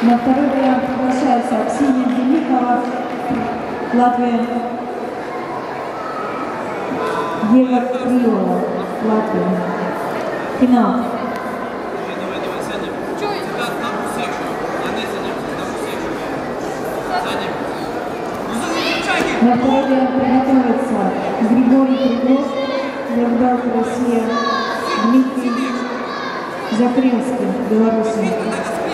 На второй вариант приглашается Ксения Великова, Латвия. Ева Крилова, Латвия. Финал. На второй вариант приготовится Григорий Круглов, Левдалка, Россия, Дмитрий Закревский, Белоруссия.